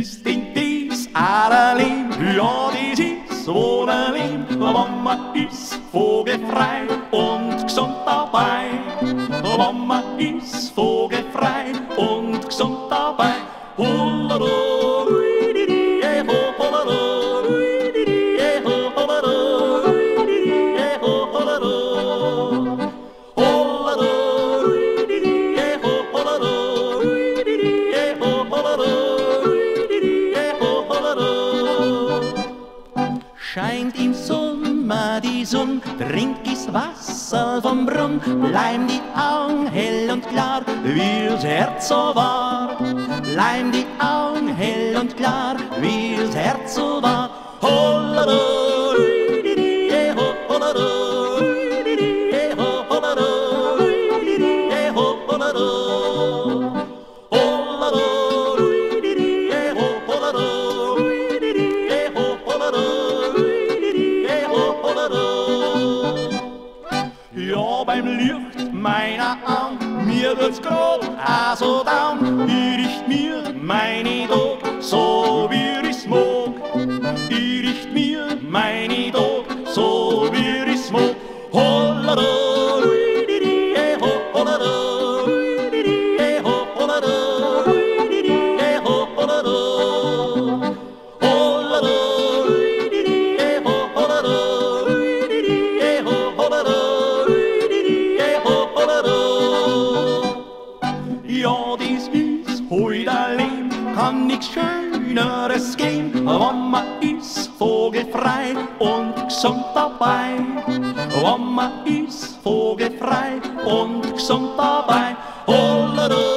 Ist denn dies allein? Ja, dies ist wohl allein, wenn man ist vogelfrei und gesund dabei. Wenn man ist vogelfrei und gesund dabei. Hullado, Scheint im Sommer die Sonne, trink ich's Wasser vom Brunnen, bleiben die Augen hell und klar, wie's Herz so war. Bleiben die Augen hell und klar, wie's Herz so war. Hollado, Ja, beim Licht meiner Augen, mir wird's grad also down, ich richt mir meine Dog, so wie ich's mag. Ich richt mir meine Dog, Ja, dies ist heut allein, kann nix Schöneres gehen, wenn man ist vogelfrei und gesund dabei. Wenn man ist vogelfrei und gesund dabei. Hollado,